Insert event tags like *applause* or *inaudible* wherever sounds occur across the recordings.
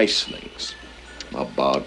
nice things. About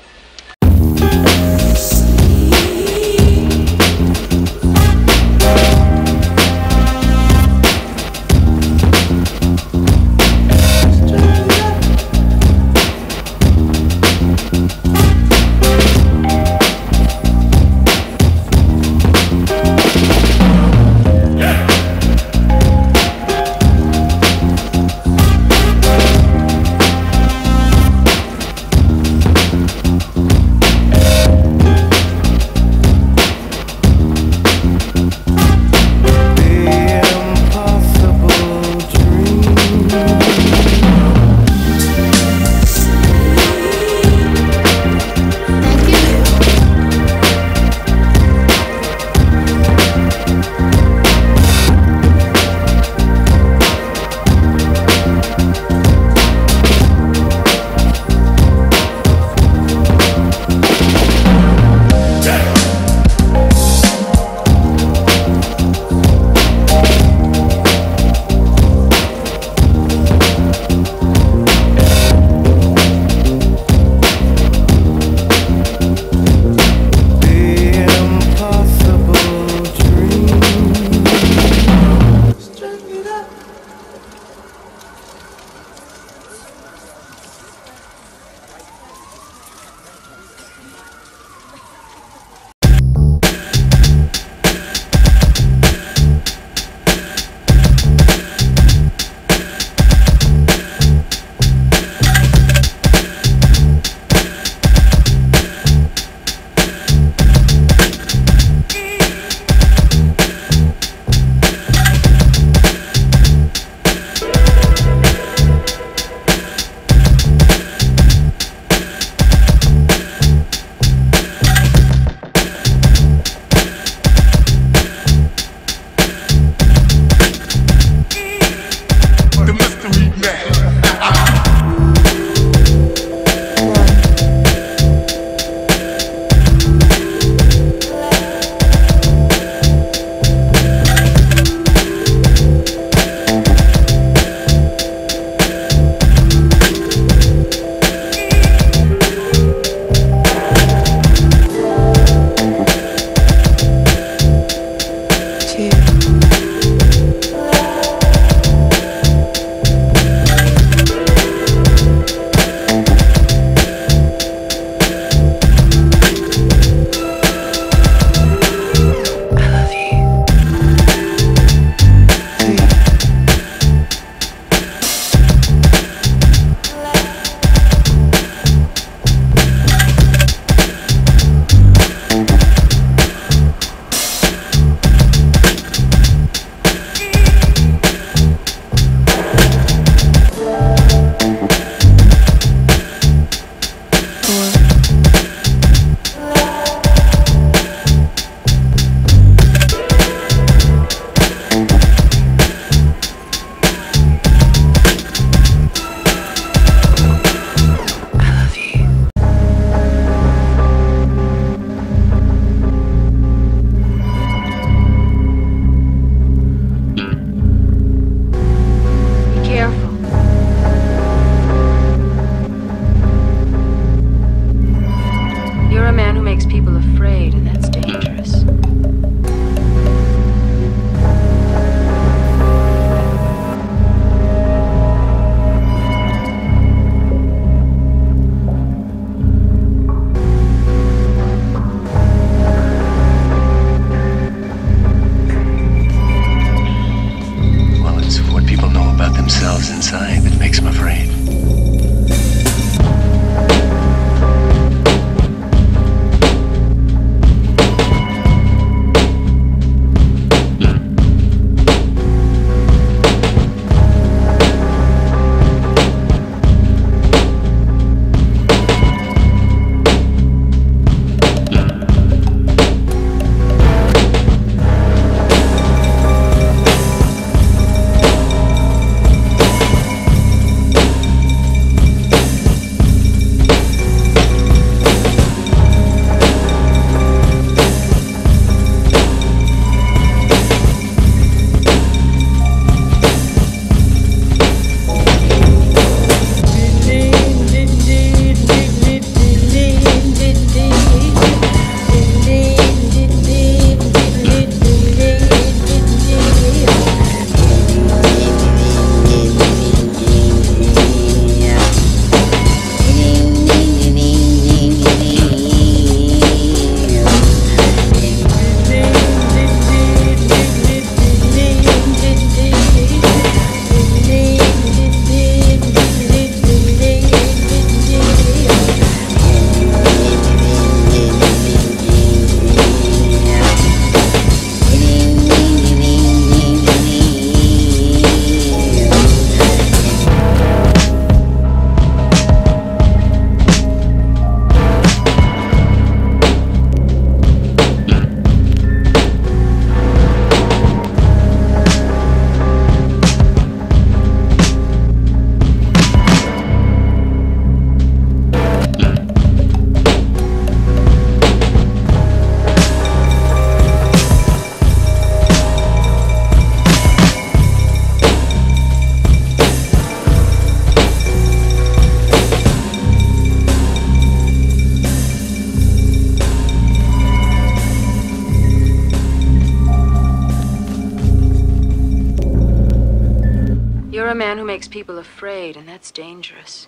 people afraid, and that's dangerous.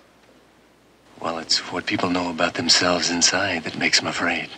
Well, it's what people know about themselves inside that makes them afraid.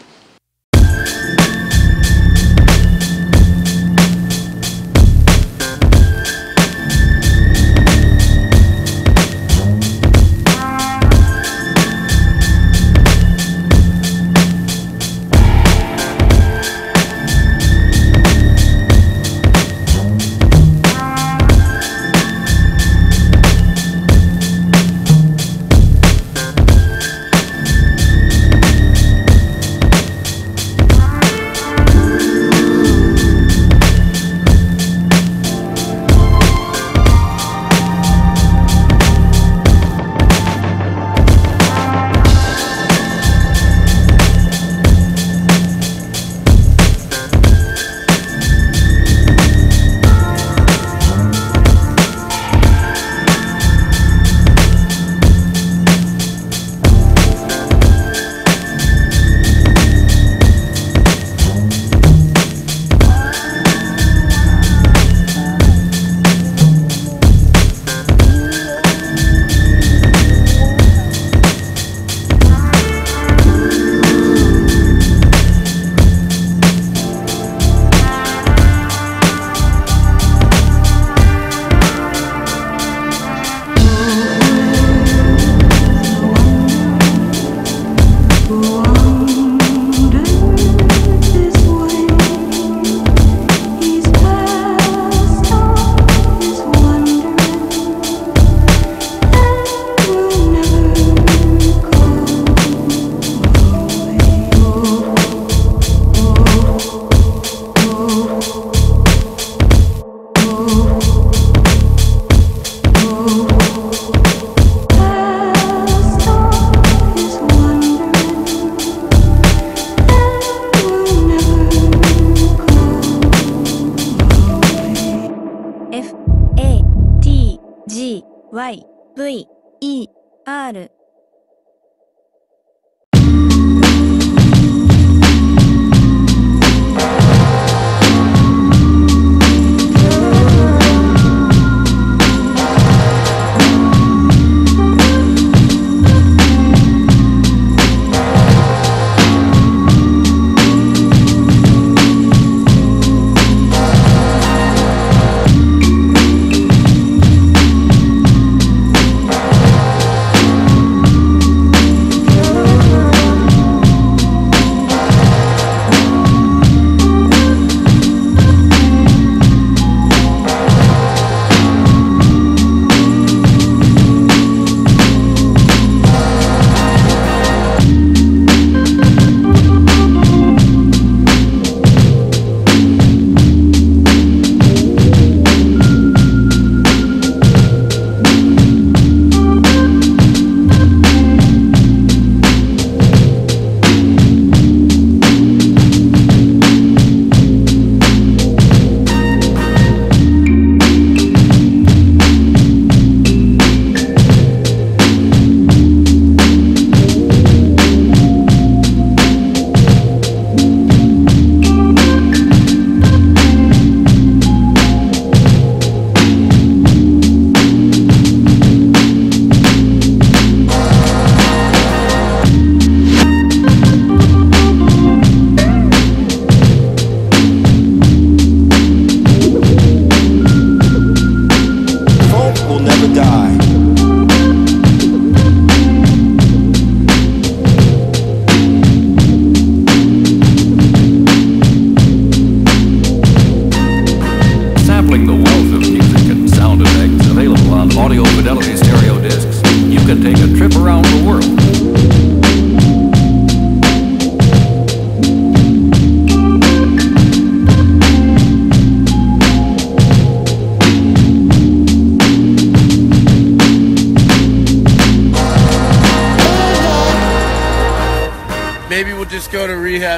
y v e r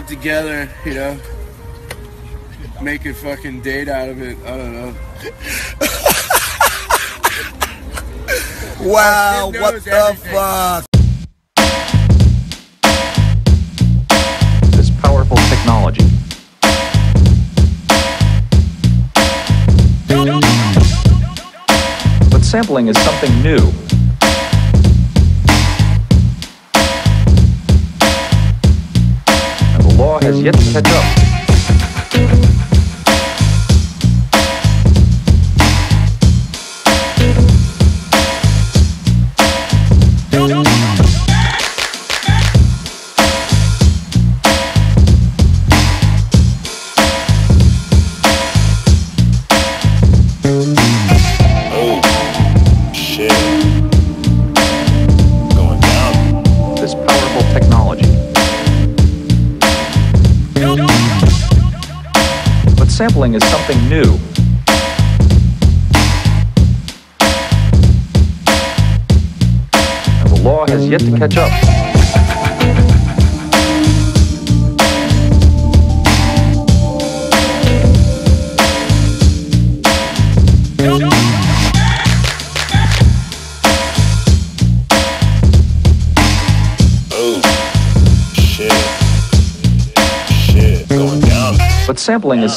together, you know, make a fucking date out of it. I don't know. *laughs* wow, what the everything. fuck? This powerful technology. But sampling is something new. Has yet to catch up.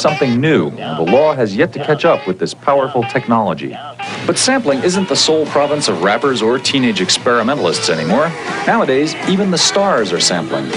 Something new, and the law has yet to catch up with this powerful technology. But sampling isn't the sole province of rappers or teenage experimentalists anymore. Nowadays, even the stars are sampling.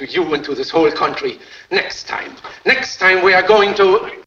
To you and to this whole country next time. Next time we are going to.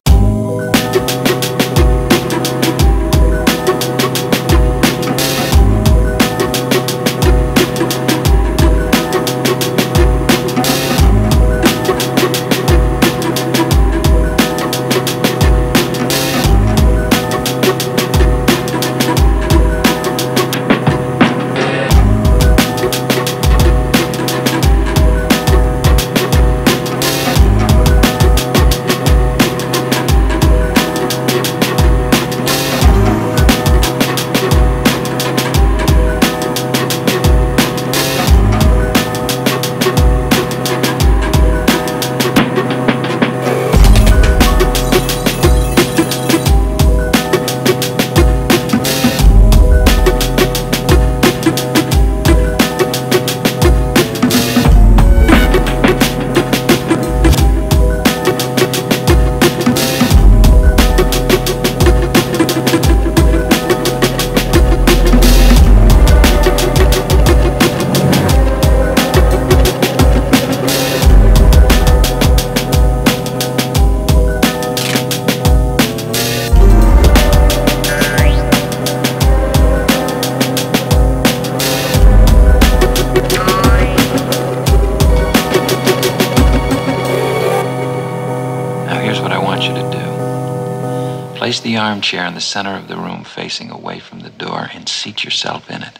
Place the armchair in the center of the room, facing away from the door, and seat yourself in it.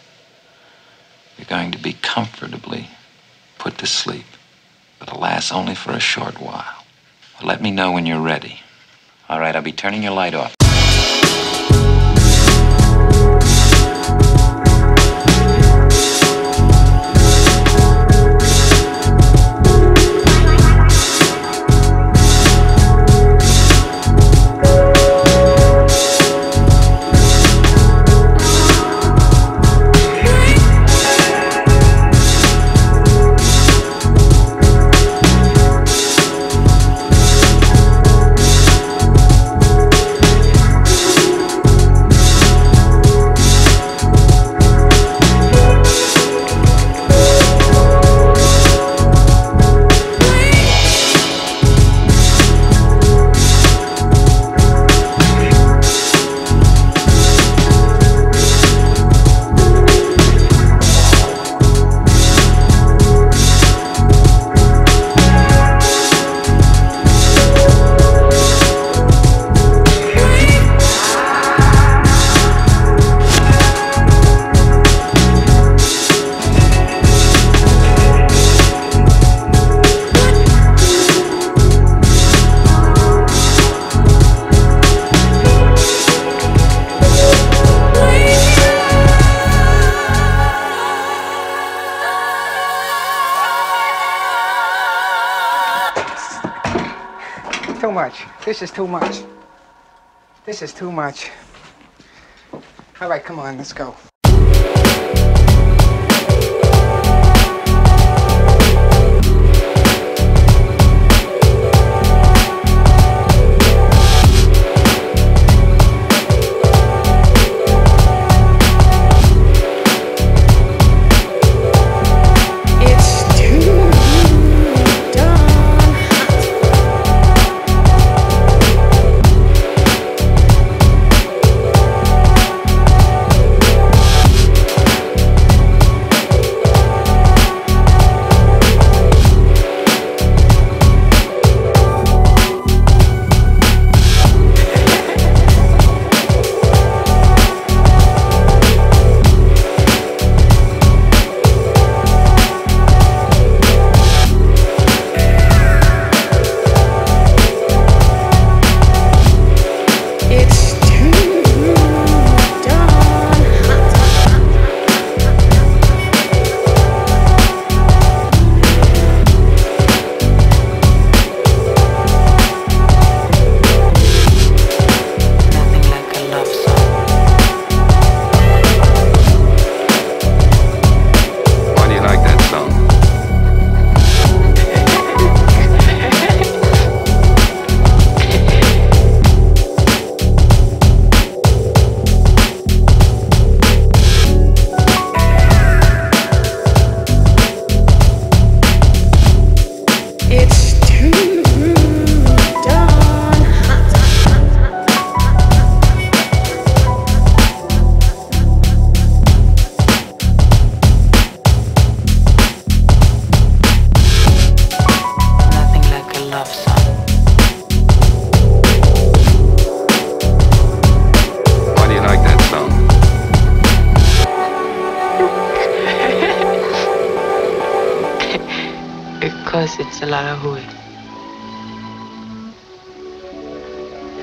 You're going to be comfortably put to sleep, but alas, only for a short while. Let me know when you're ready. All right, I'll be turning your light off. Too much. This is too much. All right, come on, let's go.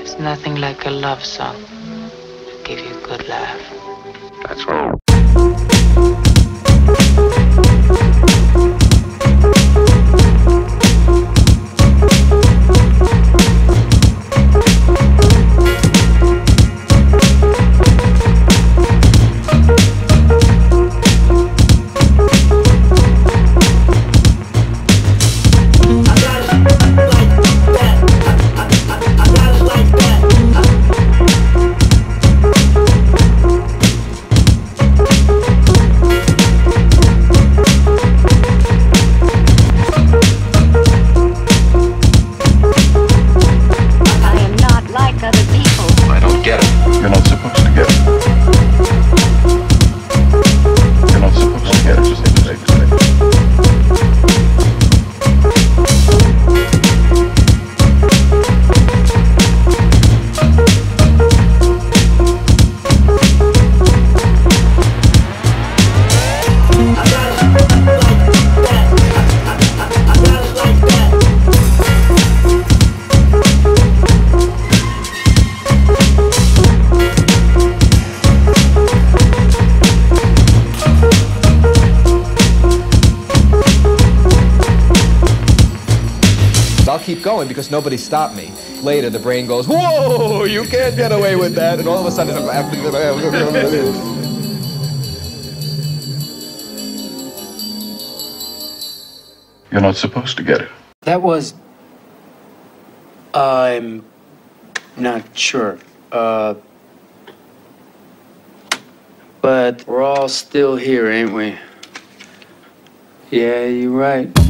There's nothing like a love song to give you a good laugh. That's right. Going because nobody stopped me. Later, the brain goes, Whoa, you can't get away with that. And all of a sudden, I'm laughing. You're not supposed to get it. That was. I'm not sure. Uh. But we're all still here, ain't we? Yeah, you're right.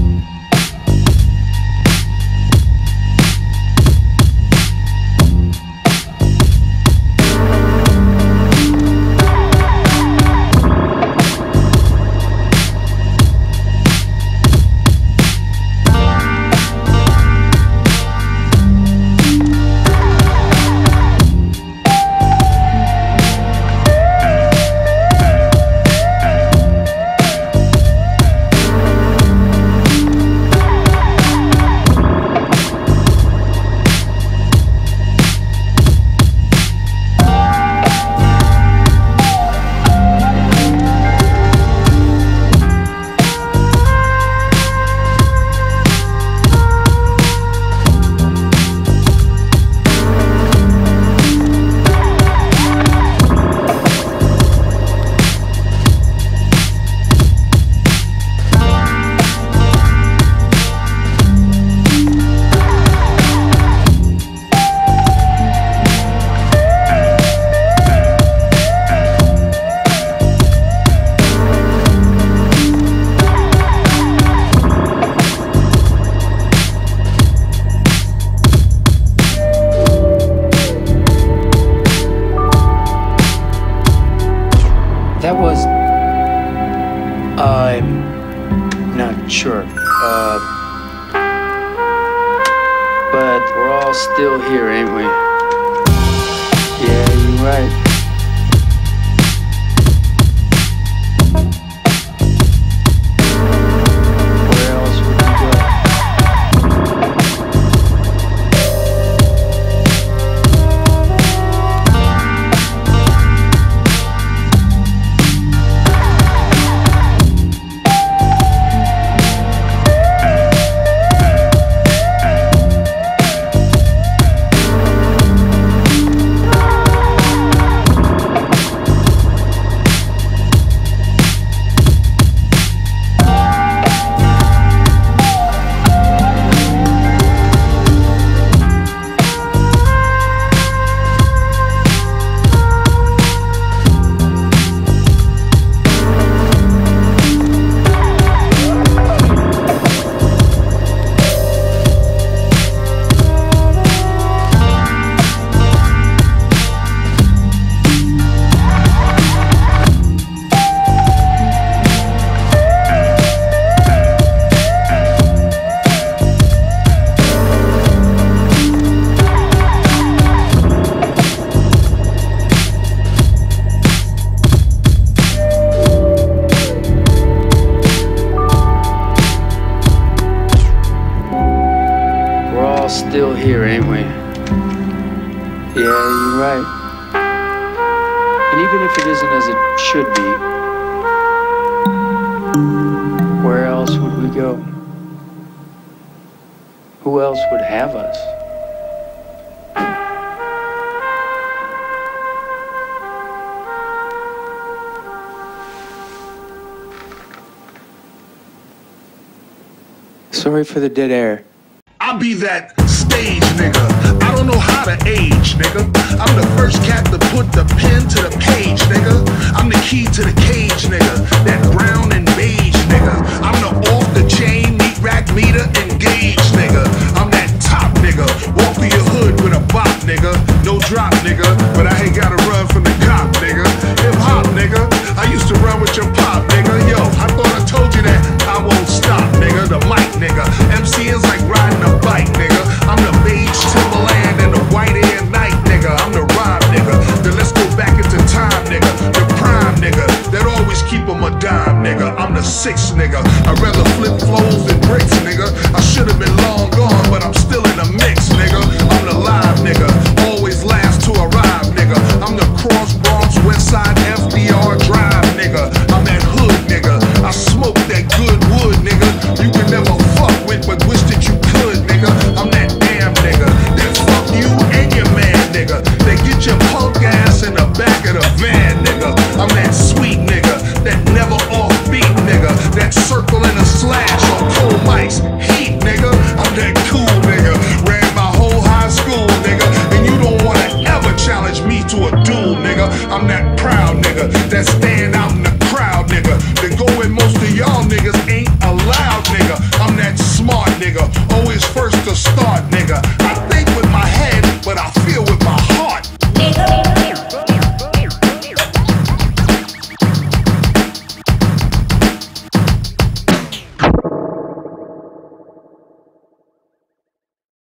Go? Who else would have us? Sorry for the dead air. I'll be that stage nigga. I don't know how to age, nigga. I'm the first cat to put the pen to the page, nigga. I'm the key to the cage, nigga. That brown and beige, nigga. I'm the off the chain, meat rack meter, engaged, nigga. I'm that top nigga. Walk through your hood with a bop, nigga. No drop, nigga. But I ain't gotta run from the cop, nigga. Hip hop, nigga. I used to run with your pop, nigga. Yo, I thought I told you that I won't stop, nigga. The mic, nigga. MC is like riding a bike, nigga. I'm the beige Timberland and the white air nigga. I'm the six, nigga. I'd rather flip flows than bricks, nigga. I should